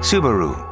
Subaru.